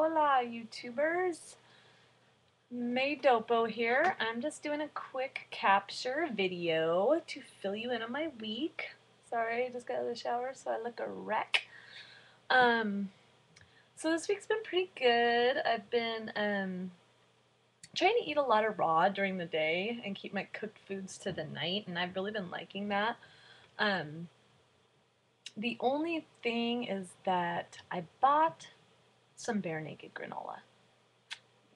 Hola, YouTubers. Maidopo here. I'm just doing a quick capture video to fill you in on my week. Sorry, I just got out of the shower, so I look a wreck. Um, so this week's been pretty good. I've been um, trying to eat a lot of raw during the day and keep my cooked foods to the night, and I've really been liking that. Um, the only thing is that I bought some Bear Naked granola.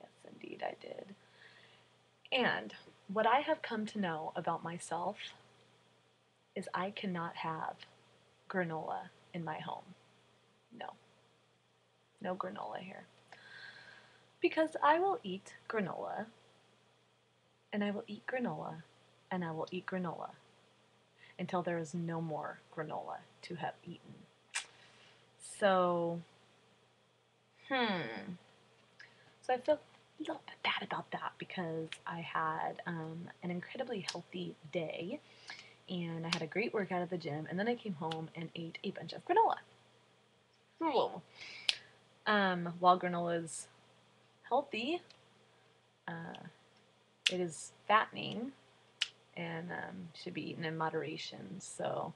Yes, indeed, I did. And what I have come to know about myself is I cannot have granola in my home. No. No granola here. Because I will eat granola, and I will eat granola, and I will eat granola until there is no more granola to have eaten. So Hmm. So I feel a little bit bad about that because I had um, an incredibly healthy day and I had a great workout at the gym and then I came home and ate a bunch of granola. Cool. Um, while granola is healthy, uh, it is fattening and um, should be eaten in moderation. So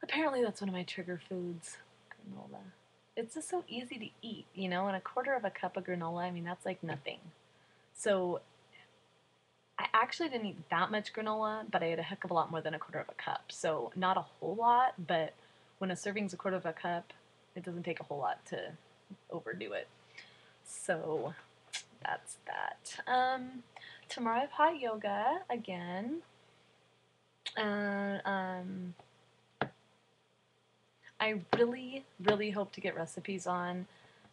apparently that's one of my trigger foods, it's just so easy to eat, you know, and a quarter of a cup of granola, I mean, that's like nothing. So I actually didn't eat that much granola, but I ate a heck of a lot more than a quarter of a cup. So not a whole lot, but when a serving's a quarter of a cup, it doesn't take a whole lot to overdo it. So that's that. Um, tomorrow I have hot yoga again. Uh, um, I really, really hope to get recipes on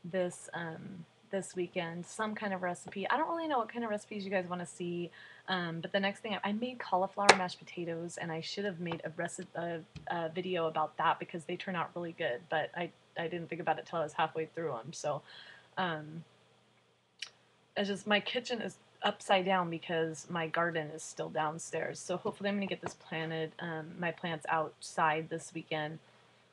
this um, this weekend. Some kind of recipe. I don't really know what kind of recipes you guys want to see. Um, but the next thing, I, I, made cauliflower mashed potatoes, and I should have made a, recipe, a, a, video about that because they turn out really good. But I, I didn't think about it till I was halfway through them. So um, it's just my kitchen is upside down because my garden is still downstairs. So hopefully I'm going to get this planted, um, my plants outside this weekend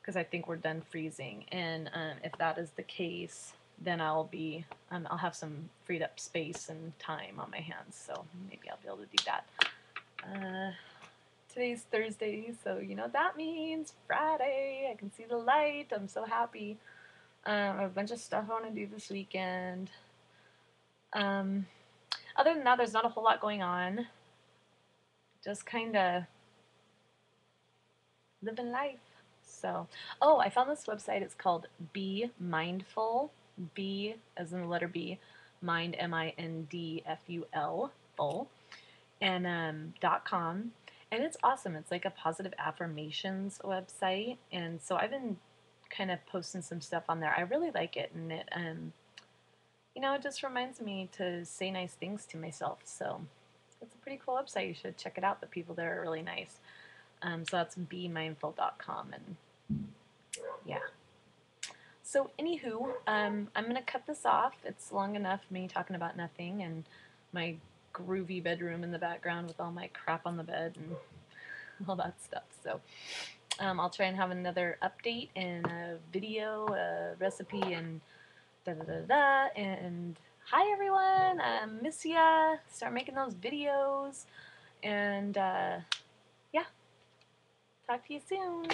because I think we're done freezing. And um, if that is the case, then I'll be um, I'll have some freed up space and time on my hands. So maybe I'll be able to do that. Uh, today's Thursday, so you know that means Friday. I can see the light. I'm so happy. Um, I have a bunch of stuff I want to do this weekend. Um, other than that, there's not a whole lot going on. Just kind of living life. So, oh, I found this website. It's called B Mindful. B as in the letter B, mind M I N D F U L full, and um, dot com. And it's awesome. It's like a positive affirmations website, and so I've been kind of posting some stuff on there. I really like it, and it um, you know, it just reminds me to say nice things to myself. So it's a pretty cool website. You should check it out. The people there are really nice. Um, so that's bmindful.com and yeah. So anywho, um, I'm gonna cut this off. It's long enough me talking about nothing and my groovy bedroom in the background with all my crap on the bed and all that stuff. So um, I'll try and have another update and a video, a recipe, and da da da da. And hi everyone, I miss ya. Start making those videos, and uh, yeah, talk to you soon.